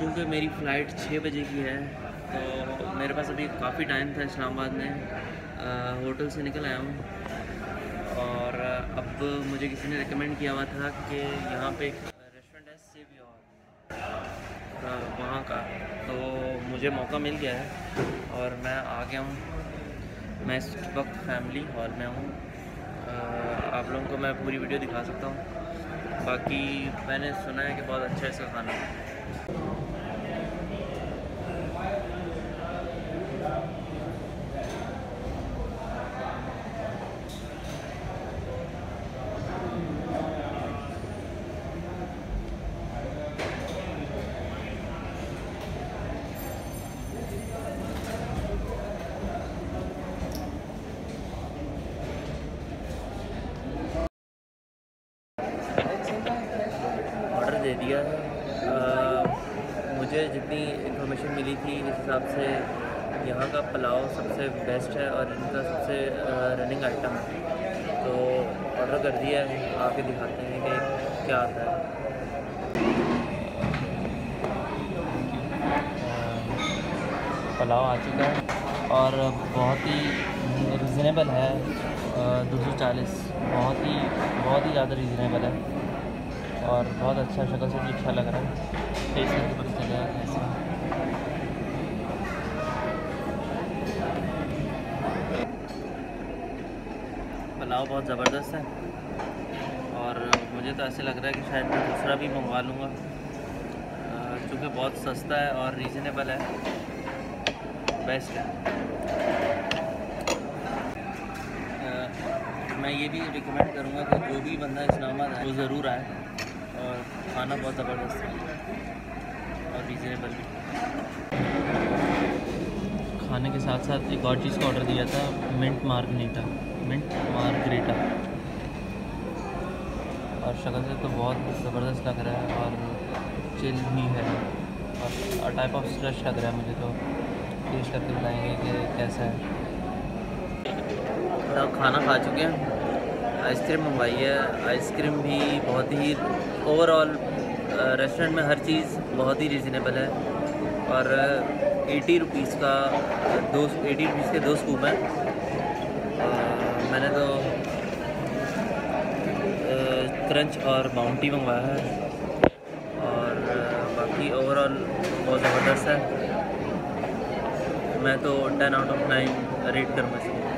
चूँकि मेरी फ़्लाइट छः बजे की है तो मेरे पास अभी काफ़ी टाइम था इस्लामाबाद में। होटल से निकल आया हूँ। और अब मुझे किसी ने रिकमेंड किया हुआ था कि यहाँ पे रेस्टोरेंट है सेवियर वहाँ का। तो मुझे मौका मिल गया है और मैं आ गया हूँ। मैं इस वक्त फैमिली हॉल में हूँ। आप लोगों को मैं पूरी वीडियो दिखा सकता हूँ। बाकी मैंने सुना है कि बहुत अच्छा इसका खाना। है दे दिया है मुझे जितनी इन्फॉर्मेशन मिली थी इस हिसाब से यहाँ का पुलाव सबसे बेस्ट है और इनका सबसे रनिंग आइटम है। तो ऑर्डर कर दिया है, आके दिखाते हैं कि क्या आता है। पुलाव आ चुका है और बहुत ही रिजनेबल है। दो सौ चालीस, बहुत ही बहुत ही ज़्यादा रिजनेबल है। और बहुत अच्छा शक्ल से भी अच्छा लग रहा है। टेस्ट करके पता चलेगा कैसा पुलाव बहुत ज़बरदस्त है। और मुझे तो ऐसे लग रहा है कि शायद मैं दूसरा भी मंगवा लूँगा। क्योंकि बहुत सस्ता है और रीज़नेबल है। बेस्ट है। मैं ये भी रिकमेंड करूँगा कि जो भी बंदा इस्लामाबाद है, वो ज़रूर आए। और खाना बहुत ज़बरदस्त है। और रीज़नेबल भी। खाने के साथ साथ एक और चीज़ का ऑर्डर दिया था मिंट मार्गनीटा मिंट मार्गरेटा और शक्ल से तो बहुत ज़बरदस्त लग रहा है और चिल भी है। और टाइप ऑफ़ स्ट्रेश लग रहा है मुझे तो। टेस्ट करके बताएँगे कि कैसा है। तो खाना खा चुके हैं। आइसक्रीम मंगवाई है। आइसक्रीम भी बहुत ही ओवरऑल रेस्टोरेंट में हर चीज़ बहुत ही रिजनेबल है। और एटी रुपीज़ का दो एटी रुपीज़ के दो स्कूप हैं। मैंने तो क्रंच और बाउंटी मंगवाया है। और बाकी ओवरऑल बहुत ज़बरदस्त है। मैं तो ten out of nine rate करूँगा इसको।